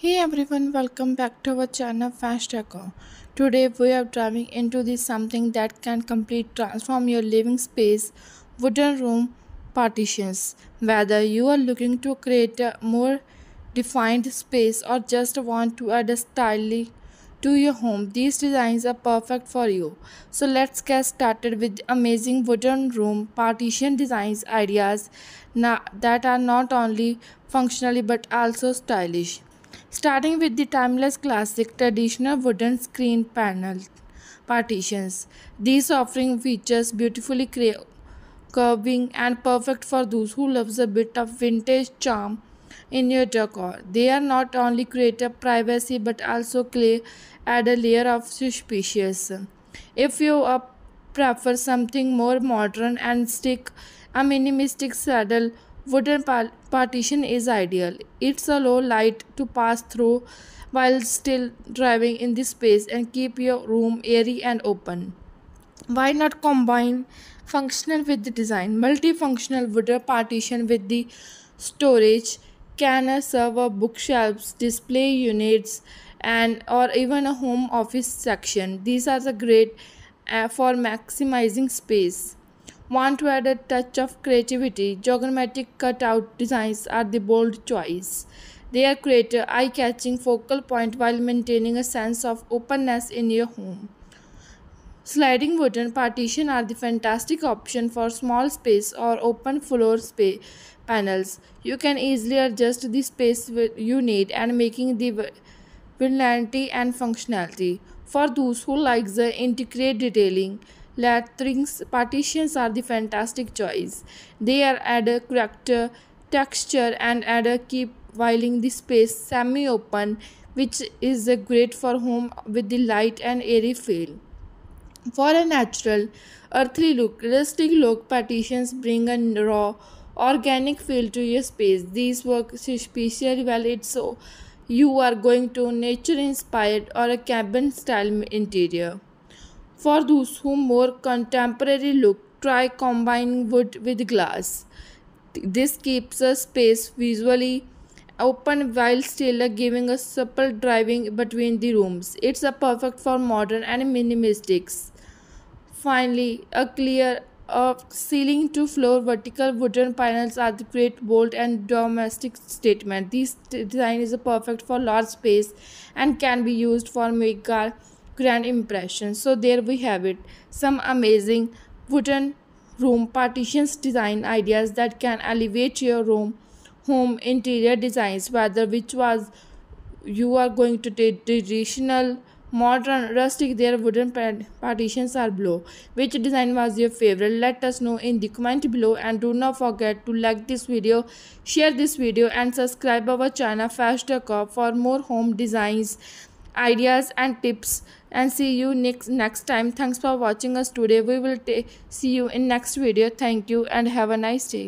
Hey everyone, welcome back to our channel FashDecor. Today we are diving into this something that can completely transform your living space, wooden room partitions. Whether you are looking to create a more defined space or just want to add a style to your home, these designs are perfect for you. So let's get started with amazing wooden room partition designs ideas that are not only functionally but also stylish. Starting with the timeless classic traditional wooden screen panel partitions. These offering features beautifully curving and perfect for those who loves a bit of vintage charm in your decor. They are not only create a privacy but also clear, add a layer of suspicious. If you uh, prefer something more modern and stick a minimalistic saddle, wooden pa- partition is ideal. It's a low light to pass through while still driving in this space and keep your room airy and open. Why not combine functional with the design? Multifunctional wooden partition with the storage can serve a bookshelves, display units, and or even a home office section. These are the great uh, for maximizing space. Want to add a touch of creativity? Geometric cutout designs are the bold choice. They are create eye-catching focal point while maintaining a sense of openness in your home. Sliding wooden partition are the fantastic option for small space or open floor space panels. You can easily adjust the space you need and making the versatility and functionality. For those who like the intricate detailing, Lathrings partitions are the fantastic choice. They are add a character, texture and add a keep while in the space semi-open which is a great for home with the light and airy feel. For a natural, earthly look, rustic look, partitions bring a raw, organic feel to your space. These work especially well it's so you are going to nature inspired or a cabin style interior. For those who more contemporary look, try combining wood with glass. This keeps a space visually open while still giving a supple driving between the rooms. It's a perfect for modern and minimalistics. Finally, a clear of ceiling to floor vertical wooden panels are the great bold and domestic statement. This design is perfect for large space and can be used for mega grand impression. So there we have it. Some amazing wooden room partitions design ideas that can elevate your room home interior designs whether which was you are going to take traditional modern rustic their wooden partitions are below. Which design was your favorite? Let us know in the comment below. And do not forget to like this video share this video and subscribe our channel FashDecor for more home designs ideas and tips. And see you next next time. Thanks for watching us today. We will see you in next video. Thank you and have a nice day